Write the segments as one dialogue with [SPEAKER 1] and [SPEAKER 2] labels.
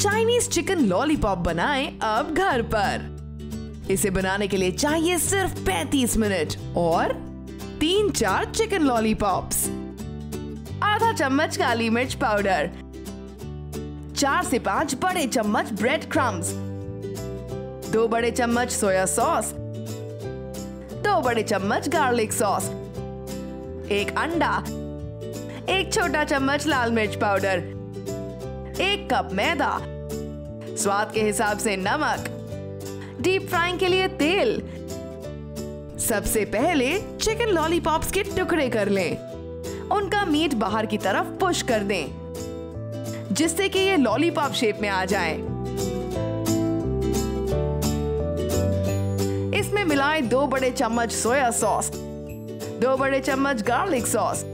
[SPEAKER 1] Chinese chicken lollipop बनाएँ अब घर पर। इसे बनाने के लिए चाहिए सिर्फ़ 35 मिनट और तीन चार चिकन लॉलीपॉप्स आधा चम्मच काली मिर्च पाउडर। चार से पाँच बड़े चम्मच ब्रेड क्रम्स दो बड़े चम्मच सोया सॉस दो बड़े चम्मच गार्लिक सॉस एक अंडा। एक छोटा चम्मच लाल मिर्च पाउडर। कप मैदा, स्वाद के हिसाब से नमक डीप फ्राइंग के लिए तेल। सबसे पहले चिकन लॉलीपॉप्स के टुकड़े कर लें। उनका मीट बाहर की तरफ़ पुश कर दें, जिससे कि ये लॉलीपॉप शेप में आ जाए। इसमें मिलाएँ दो बड़े चम्मच सोया सॉस दो बड़े चम्मच गार्लिक सॉस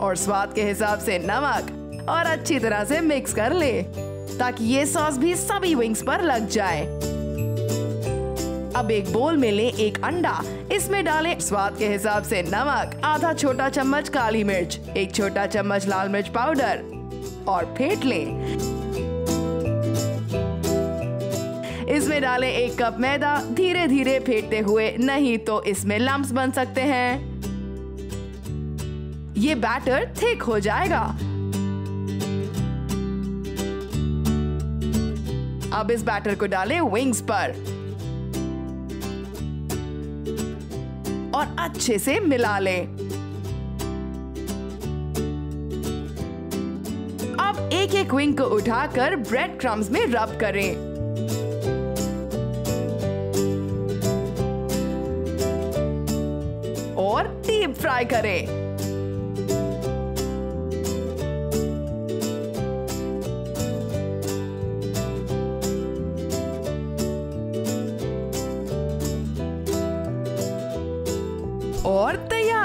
[SPEAKER 1] और स्वाद के हिसाब से नमक। और अच्छी तरह से मिक्स कर ले, ताकि ये सॉस भी सभी विंग्स पर लग जाए। अब एक बोल में ले एक अंडा। इसमें डालें स्वाद के हिसाब से नमक, आधा छोटा चम्मच काली मिर्च, एक छोटा चम्मच लाल मिर्च पाउडर और फेंट लें। इसमें डालें एक कप मैदा धीरे धीरे फेंटते हुए, नहीं तो इसमें लम्स बन सकते हैं। ये बैटर थिक हो जाएगा। अब इस बैटर को डालें विंग्स पर। और अच्छे से मिला लें। अब एक एक विंग को उठाकर ब्रेड क्रम्स में रब करें। और डीप फ्राई करें।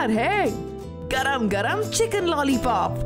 [SPEAKER 1] तैयार है। गरम गरम चिकन लॉलीपॉप